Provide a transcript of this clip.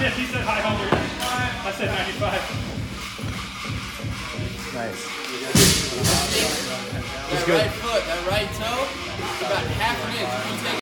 Yeah, he said high 100. I said 95. Nice. That right foot, that right toe, about half an inch